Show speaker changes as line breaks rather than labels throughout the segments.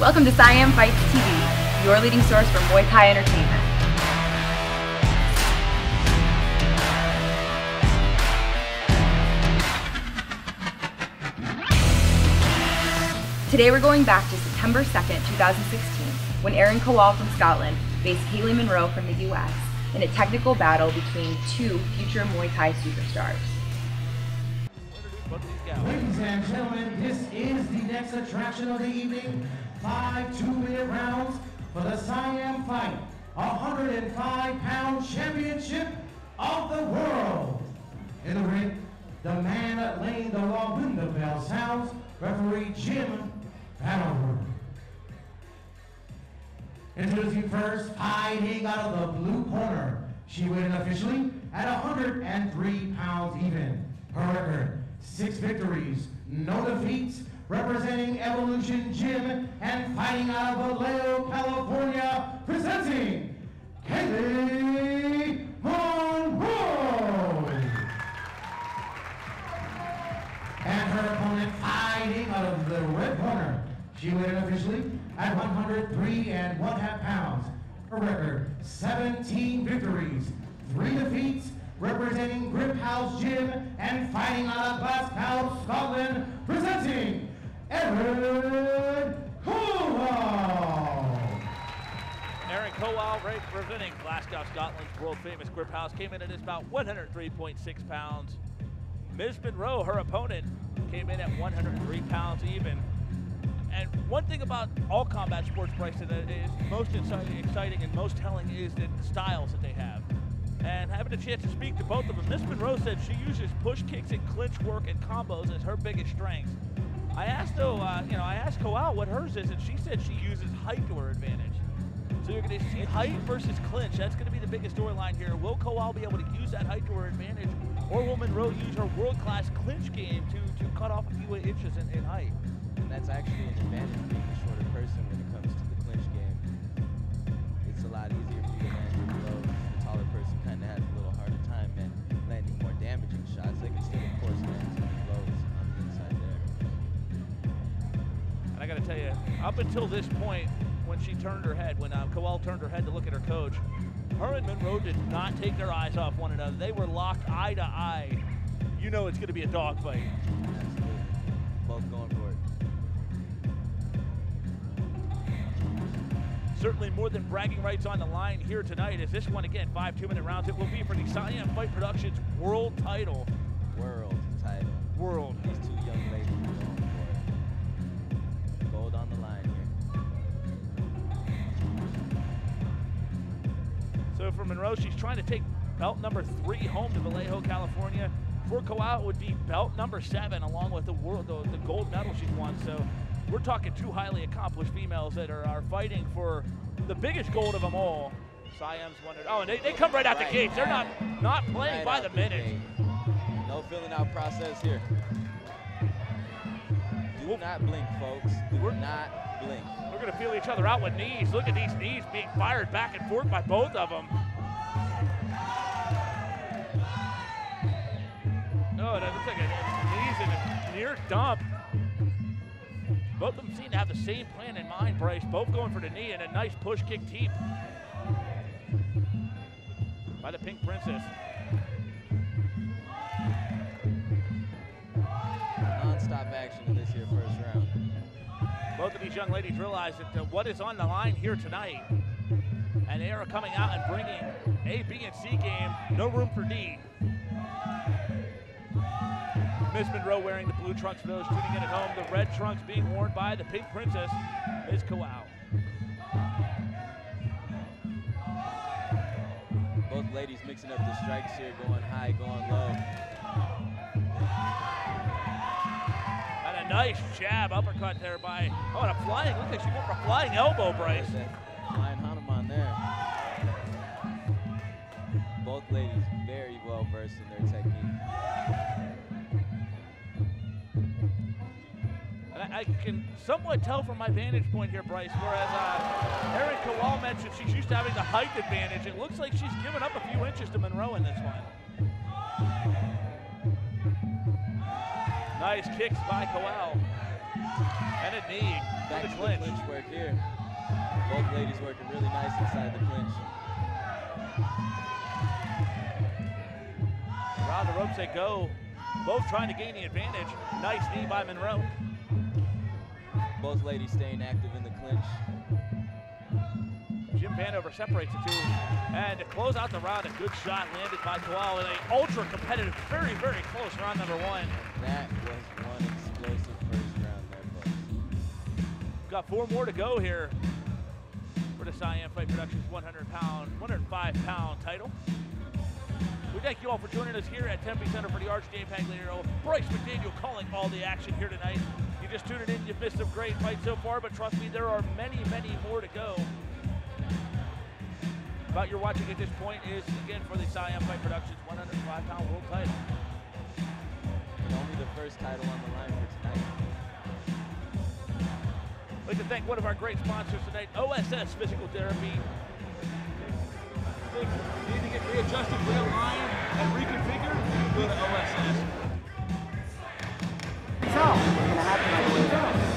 Welcome to Siam Fights TV, your leading source for Muay Thai entertainment. Today we're going back to September 2nd, 2016, when Erin Kowal from Scotland faced Kaylee Monroe from the US in a technical battle between two future Muay Thai superstars.
Ladies and gentlemen, this is the next attraction of the evening. Five two-minute rounds for the Siam Fight, 105-pound championship of the world. In the ring, the man laying the law the bell sounds, referee Jim Battlewood. Introducing first, fighting out of the blue corner. She weighed officially at 103 pounds even. Her record, six victories, no defeats, representing Evolution Gym and fighting out of Vallejo, California, presenting Kaylee Monroe. And her opponent fighting out of the red corner. She weighed in officially at 103 and one half pounds. Her record, 17 victories, three defeats, representing Grip House Gym and fighting out of Glasgow, Scotland, presenting Erin Kowal.
Erin Kowal representing Glasgow, Scotland's world famous grip house, came in at about 103.6 pounds. Ms. Monroe, her opponent, came in at 103 pounds even. And one thing about all combat sports, Bryson, that is most exciting, exciting and most telling is the styles that they have. And having a chance to speak to both of them, Miss Monroe said she uses push kicks and clinch work and combos as her biggest strengths. I asked though, uh, you know, I asked Kowal what hers is, and she said she uses height to her advantage. So you're going to see height versus clinch. That's going to be the biggest storyline here. Will Kowal be able to use that height to her advantage, or will Monroe use her world-class clinch game to, to cut off a few inches in, in height?
And that's actually an advantage being a shorter person
up until this point, when she turned her head, when uh, Kowal turned her head to look at her coach, her and Monroe did not take their eyes off one another. They were locked eye to eye. You know it's going to be a dogfight.
Both going for it.
Certainly more than bragging rights on the line here tonight. As this one again, five two-minute rounds, it will be for the Siam Fight Productions World Title.
World title.
World. So for Monroe, she's trying to take belt number three home to Vallejo, California. For Kowal, it would be belt number seven, along with the world, the, the gold medal she's won. So we're talking two highly accomplished females that are, are fighting for the biggest gold of them all. Siam's won it. Oh, and they, they come right out the
Right.
gates. They're not not playing
Right
by the minute.
No filling out process here. Do
Well-
not blink, folks. Do
We're-
not blink.
We're going to feel each other out with knees. Look at these knees being fired back and forth by both of them. Oh, that looks like a knees in a near dump. Both of them seem to have the same plan in mind, Bryce. Both going for the knee and a nice push kick deep by the Pink Princess.
Non-stop action in this here first round.
Of these young ladies realize that uh, what is on the line here tonight, and they are coming out and bringing A, B, and C game. No room for D. Miss Monroe wearing the blue trunks for those tuning in at home. The red trunks being worn by the Pink Princess, Ms. Kowal.
Both ladies mixing up the strikes here, going high, going low.
A nice jab uppercut there by, oh, and a flying, look like she went for a flying elbow, Bryce.
Flying Hanuman there. Both ladies very well versed in their technique.
And I, I can somewhat tell from my vantage point here, Bryce, whereas uh, Erin Kowal mentioned she's used to having the height advantage. It looks like she's given up a few inches to Monroe in this one. Nice kicks by Kowal. And a knee.
Back
to the clinch.
clinch work here. Both ladies working really nice inside the clinch.
Around the ropes they go. Both trying to gain the advantage. Nice knee by Monroe.
Both ladies staying active in the clinch.
Jim Vanover separates the two. And to close out the round, a good shot landed by Kowal in a ultra competitive, very, very close round number one.
That was one explosive first round there, folks.
Got four more to go here for the Siam Fight Productions 100 pound, 105 pound title. We thank you all for joining us here at Tempe Center for the RJ Pagliaro. Bryce McDaniel calling all the action here tonight. You just tuned in, you've missed some great fights so far, but trust me, there are many, many more to go. About you're watching at this point is again for the Siam Fight Productions 105 pound world title.
And only the first title on the line for tonight.
I'd like to thank one of our great sponsors tonight, OSS Physical Therapy.
Think you need to get readjusted, realigned, and reconfigured, go to OSS.
So, what's gonna happen like we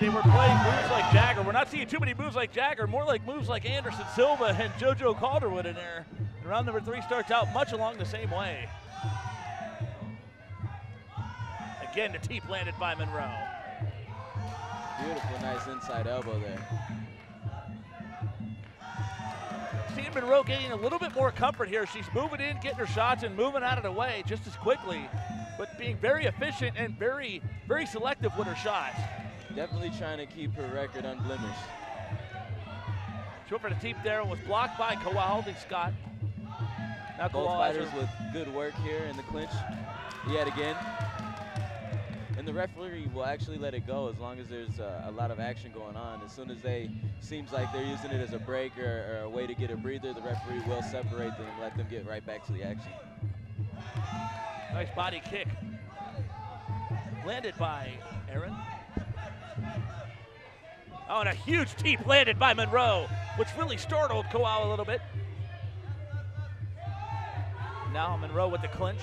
They were playing moves like Jagger. We're not seeing too many moves like Jagger, more like moves like Anderson Silva and JoJo Calderwood in there. Round number three starts out much along the same way. Again, the teep landed by Monroe.
Beautiful, nice inside elbow there.
Monroe getting a little bit more comfort here. She's moving in, getting her shots, and moving out of the way just as quickly. but being very efficient and very, very selective with her shots.
Definitely trying to keep her record unblemished.
She went for the teep there was blocked by Kowal Scott. Now
Both fighters with good work here in the clinch yet again. The referee will actually let it go as long as there's uh, a lot of action going on. As soon as they seems like they're using it as a break or, or a way to get a breather, the referee will separate them and let them get right back to the action.
Nice body kick. Landed by Erin. Oh, and a huge teep landed by Monroe, which really startled Kowal a little bit. Now Monroe with the clinch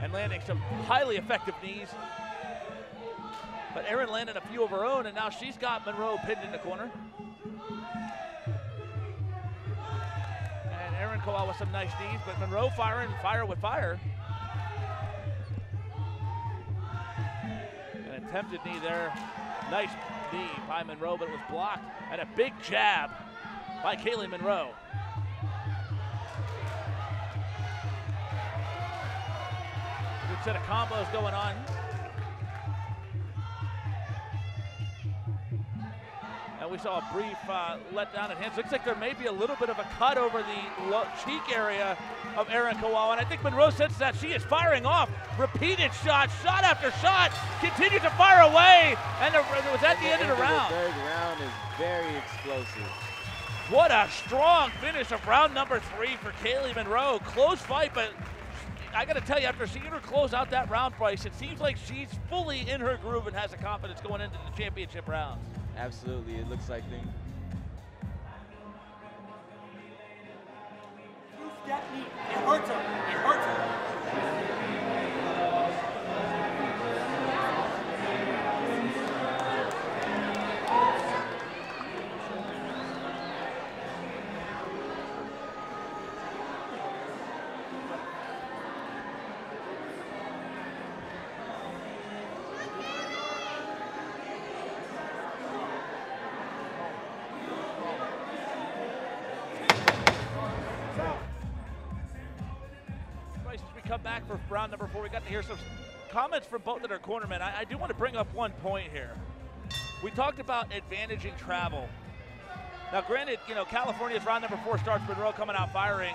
and landing some highly effective knees. But Erin landed a few of her own, and now she's got Monroe pinned in the corner. And Erin Kowal with some nice knees, but Monroe firing fire with fire. An attempted knee there. Nice knee by Monroe, but it was blocked. And a big jab by Kaylee Monroe. Good set of combos going on. And we saw a brief uh, letdown at hands. Looks like there may be a little bit of a cut over the cheek area of Erin Kowal. And I think Monroe senses that she is firing off repeated shots, shot after shot, continues to fire away. And it was at the end of the round.
The third round is very explosive.
What a strong finish of round number three for Kaylee Monroe. Close fight, but I got to tell you, after seeing her close out that round, Bryce, it seems like she's fully in her groove and has the confidence going into the championship rounds.
Absolutely, it looks like things.
Back for round number four, we got to hear some comments from both of their cornermen. I, I do want to bring up one point here. We talked about advantaging travel. Now, granted, you know, California's round number four starts Monroe coming out firing.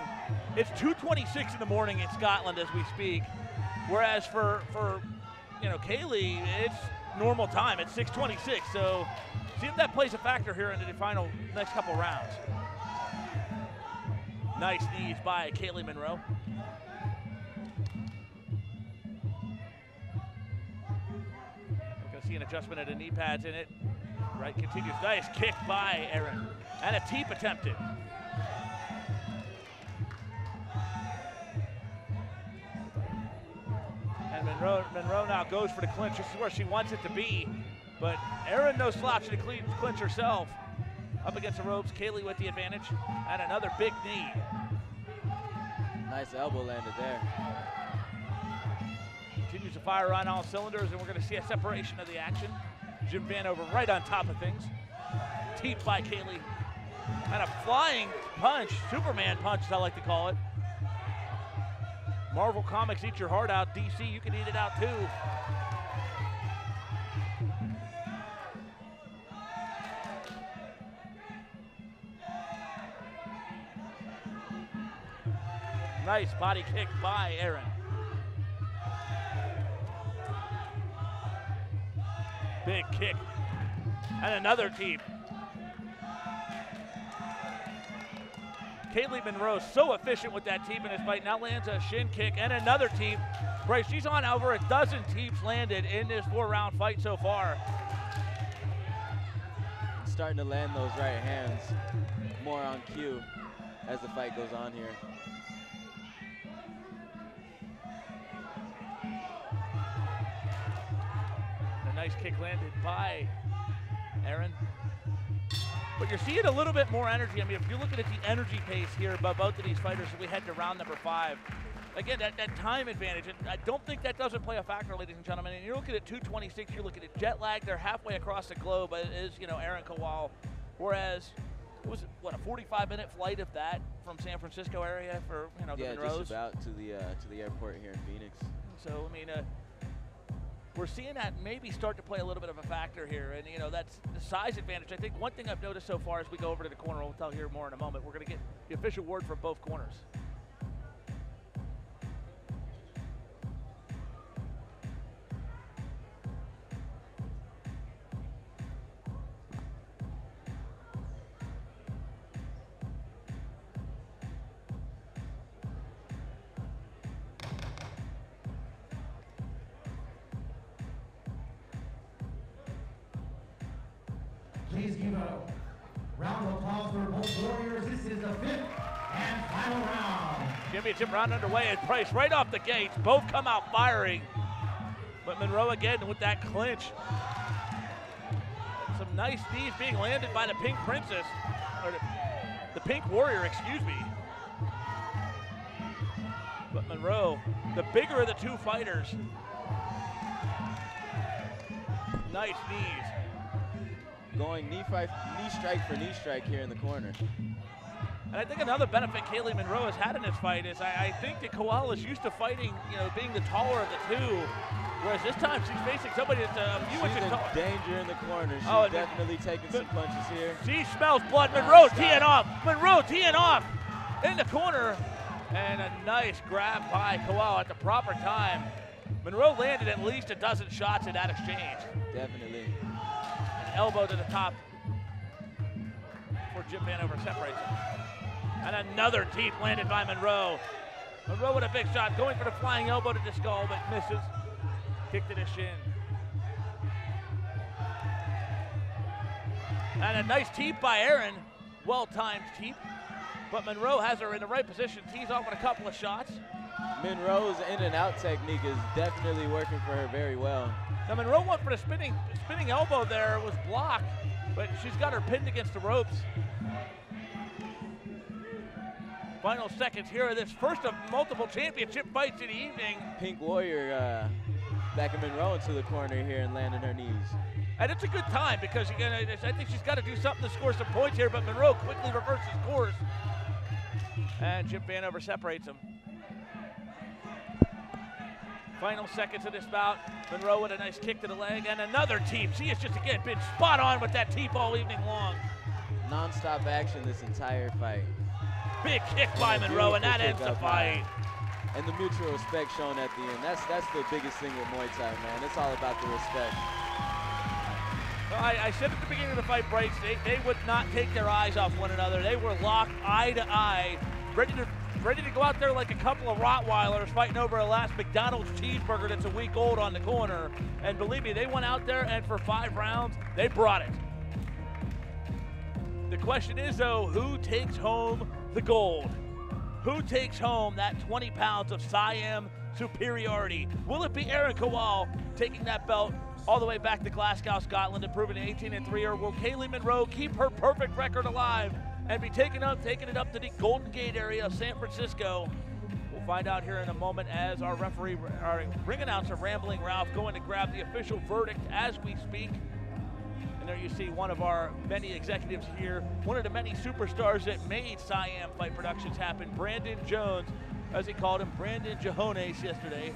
It's 2:26 in the morning in Scotland as we speak, whereas for for you know Kaylee, it's normal time. It's 6:26. So, see if that plays a factor here into the final next couple rounds. Nice knees by Kaylee Monroe. See an adjustment of the knee pads in it. Right continues. Nice kick by Erin. And a teep attempted. And Monroe, Monroe now goes for the clinch. This is where she wants it to be. But Erin no slouch to clinch, clinch herself. Up against the ropes. Kaylee with the advantage. And another big knee.
Nice elbow landed there.
Continues to fire on all cylinders, and we're going to see a separation of the action. Jim Vanover right on top of things. Teep by Kaylee. And a flying punch, Superman punch, as I like to call it. Marvel Comics, eat your heart out. DC, you can eat it out too. Nice body kick by Erin. Big kick. And another teep. Kaylee Monroe so efficient with that teep in this fight. Now lands a shin kick and another teep. Bryce, she's on over a dozen teeps landed in this four-round fight so far.
Starting to land those right hands more on cue as the fight goes on here.
Nice kick landed by Erin. But you're seeing a little bit more energy. I mean, if you're looking at the energy pace here by both of these fighters as we head to round number five, again, that, that time advantage, and I don't think that doesn't play a factor, ladies and gentlemen. And you're looking at 226, you're looking at jet lag. They're halfway across the globe, it is, you know, Erin Kowal. Whereas, it was, what, a 45-minute flight, if that, from San Francisco area for, you know,
Yeah, just about to the uh, to the airport here in Phoenix.
So, I mean, uh, we're seeing that maybe start to play a little bit of a factor here. And, you know, that's the size advantage. I think one thing I've noticed so far as we go over to the corner, we'll tell here more in a moment, we're going to get the official word from both corners. Championship round underway and Bryce right off the gates. Both come out firing. But Monroe again with that clinch. Some nice knees being landed by the Pink Princess. Or the, Pink Warrior, excuse me. But Monroe, the bigger of the two fighters. Nice knees.
Going knee, knee strike for knee strike here in the corner.
And I think another benefit Kaylee Monroe has had in this fight is I, I think that Kowal is used to fighting, you know, being the taller of the two. Whereas this time she's facing somebody that's a few
She's
inches
in
taller.
danger in the corner. She's
Oh,
definitely taking some punches here.
She smells blood. Monroe
stop.
teeing off. Monroe teeing off in the corner. And a nice grab by Kowal at the proper time. Monroe landed at least a dozen shots in that exchange.
Definitely.
An elbow to the top for Jim Vanover separates him. And another teep landed by Monroe. Monroe with a big shot, going for the flying elbow to the skull, but misses. Kick to the shin. And a nice teep by Erin. Well timed teep. But Monroe has her in the right position, tees off with a couple of shots.
Monroe's in and out technique is definitely working for her very well.
Now Monroe went for the spinning spinning elbow there, it was blocked, but she's got her pinned against the ropes. Final seconds here of this first of multiple championship fights in the evening.
Pink Warrior uh, backing Monroe into the corner here and landing her knees.
And it's a good time because again, I I think she's got to do something to score some points here, but Monroe quickly reverses course. And Jim Vanover separates them. Final seconds of this bout. Monroe with a nice kick to the leg and another teep. She has just again been spot on with that teep all evening long.
Non-stop action this entire fight.
Big kick by
And
Monroe, and that ends the
kick up high.
fight.
And the mutual respect shown at the end. That's that's the biggest thing with Muay Thai, man. It's all about the respect.
Well, I, I said at the beginning of the fight, Bryce, they, they would not take their eyes off one another. They were locked eye to eye, ready to ready to go out there like a couple of Rottweilers fighting over a last McDonald's cheeseburger that's a week old on the corner. And believe me, they went out there and for five rounds, they brought it. The question is, though, who takes home the gold? Who takes home that 20 pounds of Siam superiority? Will it be Erin Kowal taking that belt all the way back to Glasgow, Scotland, and proving 18 and 3, or will Kaylee Monroe keep her perfect record alive and be taking up, taking it up to the Golden Gate area of San Francisco? We'll find out here in a moment as our referee, our ring announcer, Rambling Ralph, going to grab the official verdict as we speak. There you see one of our many executives here, one of the many superstars that made Siam Fight Productions happen, Brandon Jones, as he called him, Brandon Jahones yesterday.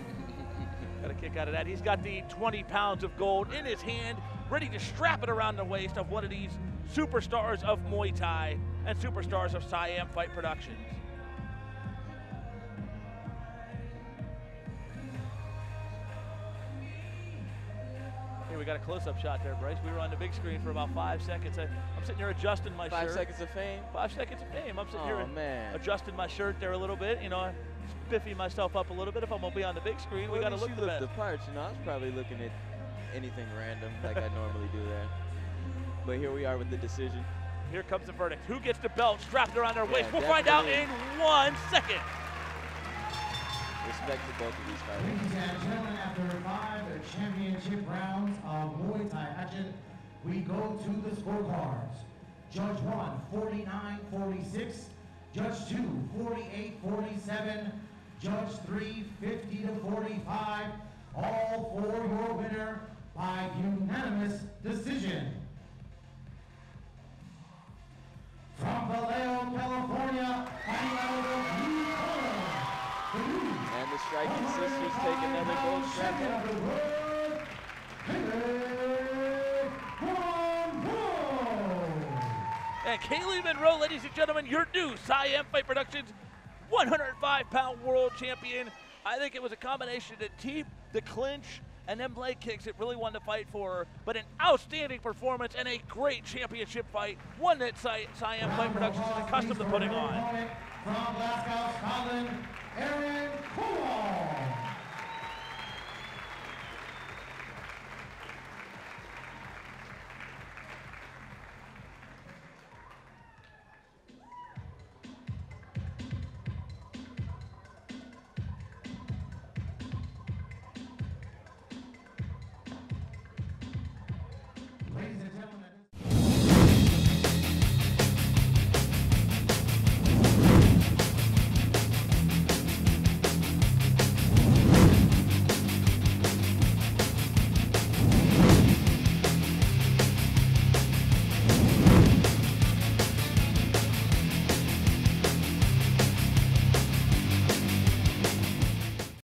Got a kick out of that. He's got the 20 pounds of gold in his hand, ready to strap it around the waist of one of these superstars of Muay Thai and superstars of Siam Fight Productions. We got a close-up shot there, Bryce. We were on the big screen for about five seconds. I, I'm sitting here adjusting my
Five
shirt.
seconds of fame.
Five seconds of fame. I'm sitting oh, here
Oh man.
adjusting my shirt there a little bit. You know, I'm spiffing myself up a little bit. If I'm gonna be on the big screen, we got
at
to
least
look
you
the
looked
best.
the parts. You know, I was probably looking at anything random like I normally do there. But here we are with the decision.
Here comes the verdict. Who gets the belt strapped around their waist?
Yeah,
we'll find out in one second.
Respect to both of these fighters.
Ladies and gentlemen, after five championship rounds of Muay Thai action, we go to the scorecards. Judge one, 49-46. Judge two, 48-47. Judge three, 50 to 45. All for your winner by unanimous decision. From Vallejo, California,
take another gold.
And Kaylee Monroe, ladies and gentlemen, your new Siam Fight Productions 105-pound world champion. I think it was a combination of the teep, the clinch, and then blade kicks that really won the fight for her. But an outstanding performance and a great championship fight, one that Siam Fight Productions is accustomed to putting on.
From Glasgow, Scotland, Erin Kowal.